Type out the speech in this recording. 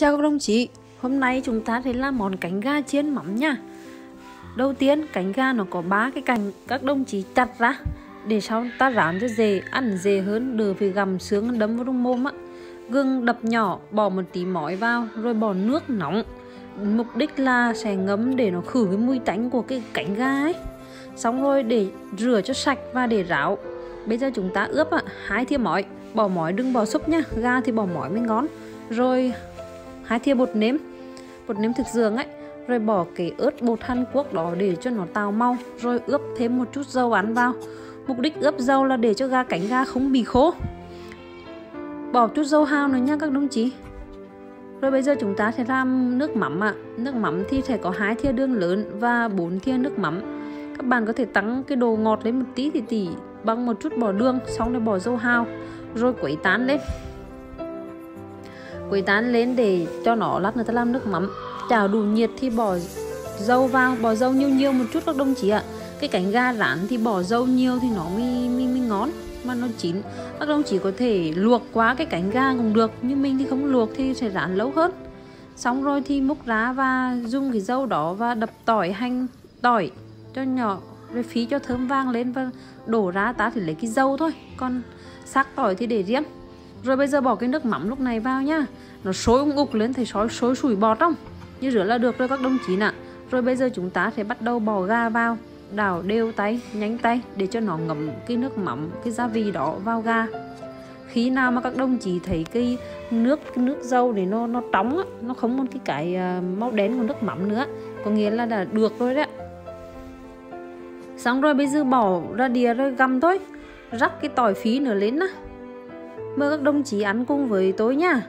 Chào các đồng chí, hôm nay chúng ta sẽ làm món cánh gà chiên mắm nha. Đầu tiên cánh gà nó có ba cái cành các đồng chí chặt ra Để sau ta rán cho dề ăn dề hơn, đỡ phải gầm sướng đấm vào trong mồm á. Gừng đập nhỏ, bỏ một tí mỏi vào, rồi bỏ nước nóng. Mục đích là sẽ ngấm để nó khử cái mùi tánh của cái cánh gà ấy. Xong rồi để rửa cho sạch và để ráo. Bây giờ chúng ta ướp á, hai thìa mỏi. Bỏ mỏi đừng bỏ súp nha, gà thì bỏ mỏi mới ngon. Rồi hai thìa bột nêm. Bột nêm thực dường ấy, rồi bỏ cái ớt bột Hàn Quốc đó để cho nó tào mau rồi ướp thêm một chút dầu ăn vào. Mục đích ướp dầu là để cho gà cánh gà không bị khô. Bỏ chút dầu hào nữa nha các đồng chí. Rồi bây giờ chúng ta sẽ làm nước mắm ạ. À. nước mắm thì sẽ có hai thìa đường lớn và bốn thìa nước mắm. Các bạn có thể tăng cái đồ ngọt lên một tí thì tỉ bằng một chút bỏ đường, xong rồi bỏ dầu hào, rồi quấy tán lên quấy tán lên để cho nó lát người ta làm nước mắm. Chảo đủ nhiệt thì bỏ dâu vào bỏ dâu nhiều nhiều một chút các đồng chí ạ. Cái cánh gà rán thì bỏ dâu nhiều thì nó mới, mới, mới ngon mà nó chín. Các đồng chí có thể luộc quá cái cánh gà cũng được nhưng mình thì không luộc thì sẽ rán lâu hơn. Xong rồi thì múc ra và dùng cái dâu đó và đập tỏi hành tỏi cho nhỏ rồi phí cho thơm vang lên và đổ ra ta thì lấy cái dâu thôi. Còn xác tỏi thì để riêng rồi bây giờ bỏ cái nước mắm lúc này vào nhá nó sôi ung ục lên thì sôi sôi sủi bọt không? Như rửa là được rồi các đồng chí nè. rồi bây giờ chúng ta sẽ bắt đầu bỏ ga vào. Đảo đều tay nhánh tay để cho nó ngấm cái nước mắm cái gia vị đó vào ga khi nào mà các đồng chí thấy cái nước cái nước dâu này nó nó trống á, nó không còn cái cái à, màu đen của nước mắm nữa có nghĩa là đã được rồi đấy. Xong rồi bây giờ bỏ ra đìa rồi găm thôi. Rắc cái tỏi phí nữa lên á mời các đồng chí ăn cùng với tôi nha.